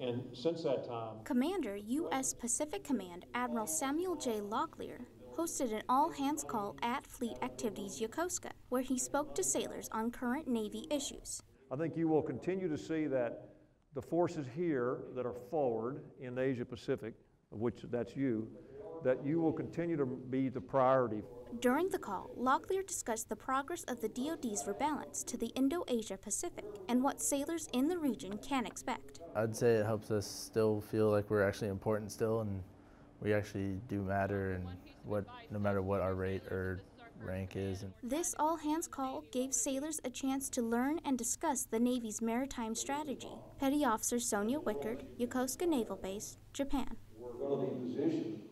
And since that time, Commander, U.S. Pacific Command Admiral Samuel J. Locklear hosted an all hands call at Fleet Activities Yokosuka, where he spoke to sailors on current Navy issues. I think you will continue to see that the forces here that are forward in Asia Pacific, of which that's you, that you will continue to be the priority. During the call, Locklear discussed the progress of the DoD's rebalance to the Indo Asia Pacific and what sailors in the region can expect. I'd say it helps us still feel like we're actually important still and we actually do matter and what no matter what our rate or rank is This all hands call gave sailors a chance to learn and discuss the Navy's maritime strategy. Petty Officer Sonia Wickard, Yokosuka Naval Base, Japan. We're going to be positioned